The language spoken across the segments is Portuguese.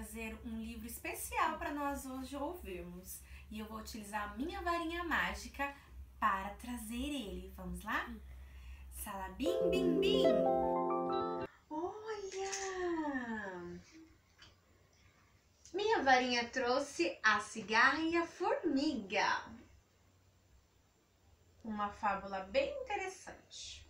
trazer um livro especial para nós hoje ouvirmos. E eu vou utilizar a minha varinha mágica para trazer ele. Vamos lá? Salabim, bim, bim! Olha! Minha varinha trouxe a cigarra e a formiga. Uma fábula bem interessante.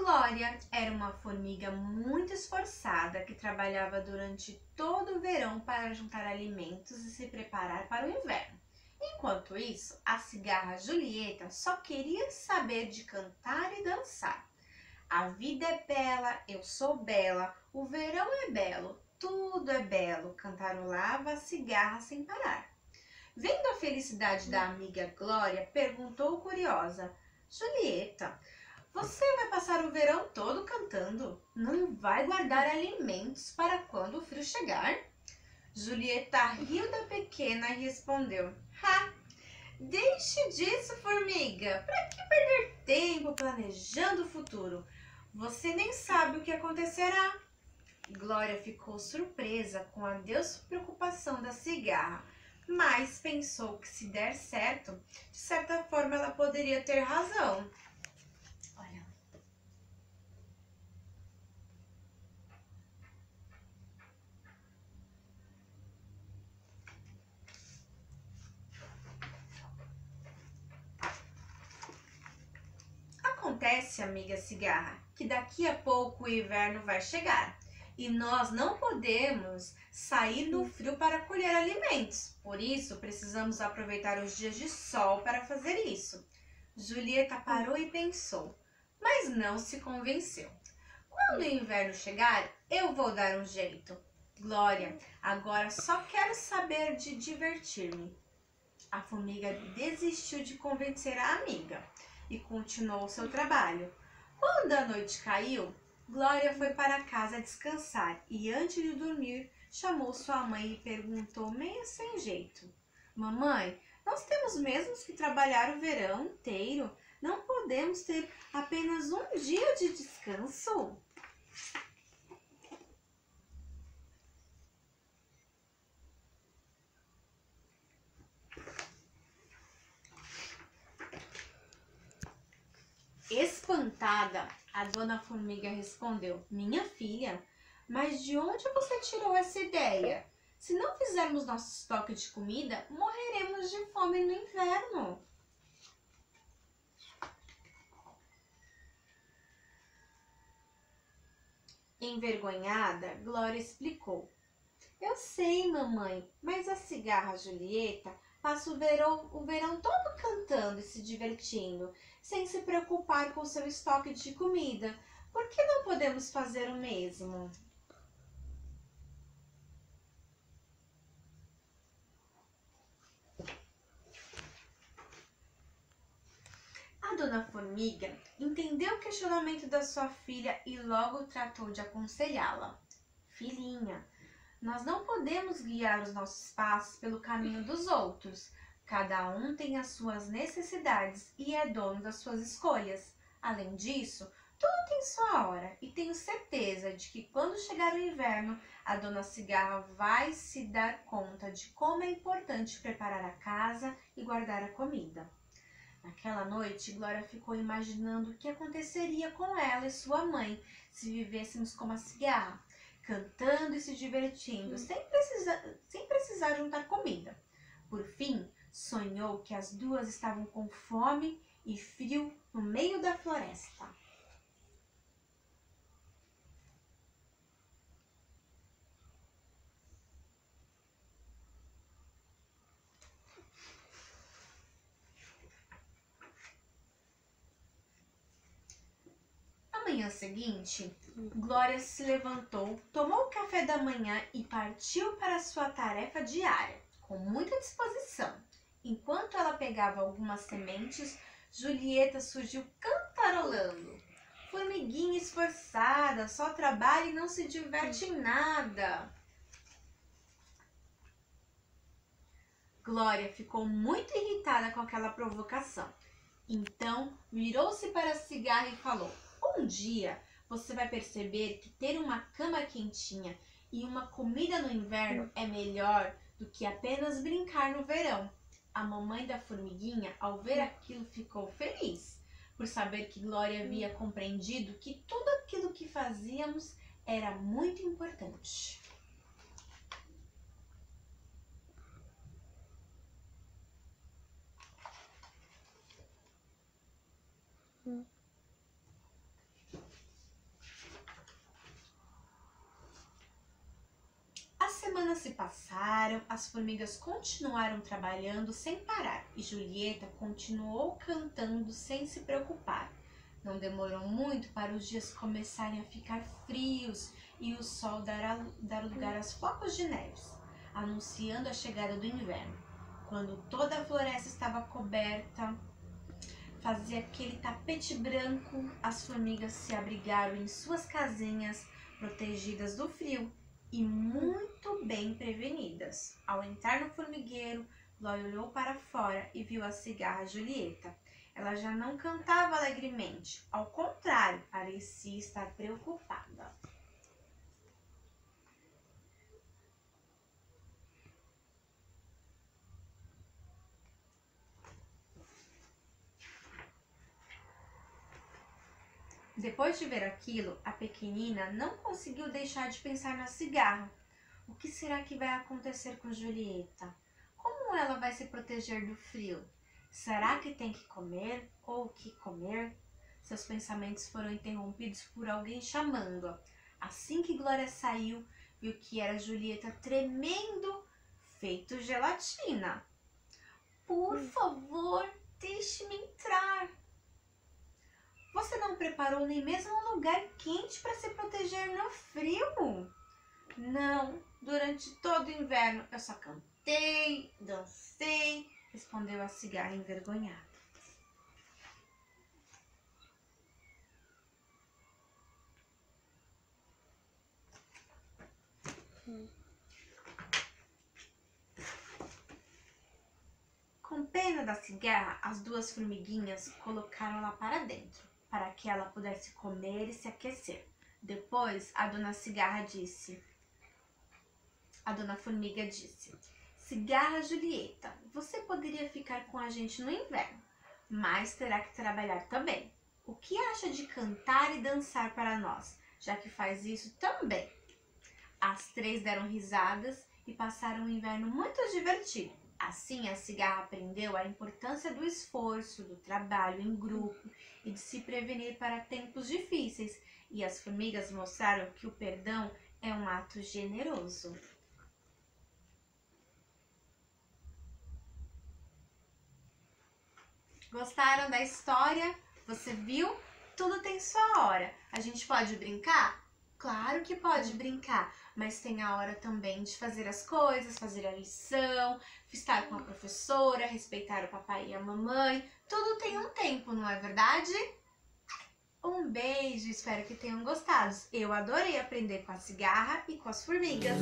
Glória era uma formiga muito esforçada que trabalhava durante todo o verão para juntar alimentos e se preparar para o inverno. Enquanto isso, a cigarra Julieta só queria saber de cantar e dançar. A vida é bela, eu sou bela, o verão é belo, tudo é belo, cantarolava a cigarra sem parar. Vendo a felicidade da amiga Glória, perguntou curiosa: Julieta, você vai passar o verão todo cantando? Não vai guardar alimentos para quando o frio chegar? Julieta riu da pequena e respondeu: Ha! Deixe disso, formiga! Para que perder tempo planejando o futuro? Você nem sabe o que acontecerá. Glória ficou surpresa com a despreocupação da cigarra, mas pensou que se der certo, de certa forma ela poderia ter razão. Acontece, amiga cigarra, que daqui a pouco o inverno vai chegar e nós não podemos sair no frio para colher alimentos. Por isso, precisamos aproveitar os dias de sol para fazer isso. Julieta parou e pensou, mas não se convenceu. Quando o inverno chegar, eu vou dar um jeito. Glória, agora só quero saber de divertir-me. A formiga desistiu de convencer a amiga e continuou seu trabalho. Quando a noite caiu, Glória foi para casa descansar e antes de dormir chamou sua mãe e perguntou meio sem jeito: Mamãe, nós temos mesmo que trabalhar o verão inteiro? Não podemos ter apenas um dia de descanso? Espantada, a dona Formiga respondeu: Minha filha, mas de onde você tirou essa ideia? Se não fizermos nosso estoque de comida, morreremos de fome no inverno. Envergonhada, Glória explicou: Eu sei, mamãe, mas a cigarra Julieta passa o verão, o verão todo cantando e se divertindo, sem se preocupar com seu estoque de comida. Por que não podemos fazer o mesmo? A dona Formiga entendeu o questionamento da sua filha e logo tratou de aconselhá-la. Filhinha, nós não podemos guiar os nossos passos pelo caminho dos outros. Cada um tem as suas necessidades e é dono das suas escolhas. Além disso, tudo tem sua hora e tenho certeza de que quando chegar o inverno, a dona Cigarra vai se dar conta de como é importante preparar a casa e guardar a comida. Naquela noite, Glória ficou imaginando o que aconteceria com ela e sua mãe se vivêssemos como a cigarra cantando e se divertindo, sem precisar, sem precisar juntar comida. Por fim, sonhou que as duas estavam com fome e frio no meio da floresta. Manhã seguinte, Glória se levantou, tomou o café da manhã e partiu para sua tarefa diária, com muita disposição. Enquanto ela pegava algumas sementes, Julieta surgiu cantarolando. Formiguinha esforçada, só trabalha e não se diverte em nada. Glória ficou muito irritada com aquela provocação. Então virou-se para a cigarra e falou: Um dia você vai perceber que ter uma cama quentinha e uma comida no inverno é melhor do que apenas brincar no verão. A mamãe da formiguinha, ao ver aquilo, ficou feliz por saber que Glória havia compreendido que tudo aquilo que fazíamos era muito importante. As se passaram, as formigas continuaram trabalhando sem parar e Julieta continuou cantando sem se preocupar. Não demorou muito para os dias começarem a ficar frios e o sol dar, a, dar lugar aos flocos de neves, anunciando a chegada do inverno. Quando toda a floresta estava coberta, fazia aquele tapete branco, as formigas se abrigaram em suas casinhas, protegidas do frio e muito bem prevenidas. Ao entrar no formigueiro, Loi olhou para fora e viu a cigarra Julieta. Ela já não cantava alegremente, ao contrário, parecia estar preocupada. Depois de ver aquilo, a pequenina não conseguiu deixar de pensar na cigarra. O que será que vai acontecer com Julieta? Como ela vai se proteger do frio? Será que tem que comer ou o que comer? Seus pensamentos foram interrompidos por alguém chamando-a. Assim que Glória saiu, viu que era Julieta tremendo, feito gelatina. Por favor, deixe-me entrar. Você não preparou nem mesmo um lugar quente para se proteger no frio? Não, durante todo o inverno eu só cantei, dancei, respondeu a cigarra envergonhada. Com pena da cigarra, as duas formiguinhas colocaram-la para dentro para que ela pudesse comer e se aquecer. Depois, a dona Cigarra disse: A dona Formiga disse: Cigarra Julieta, você poderia ficar com a gente no inverno, mas terá que trabalhar também. O que acha de cantar e dançar para nós, já que faz isso também? As três deram risadas e passaram um inverno muito divertido. Assim, a cigarra aprendeu a importância do esforço, do trabalho em grupo e de se prevenir para tempos difíceis, e as formigas mostraram que o perdão é um ato generoso. Gostaram da história? Você viu? Tudo tem sua hora. A gente pode brincar? Claro que pode brincar, mas tem a hora também de fazer as coisas, fazer a lição, estar com a professora, respeitar o papai e a mamãe. Tudo tem um tempo, não é verdade? Um beijo, espero que tenham gostado. Eu adorei aprender com a cigarra e com as formigas.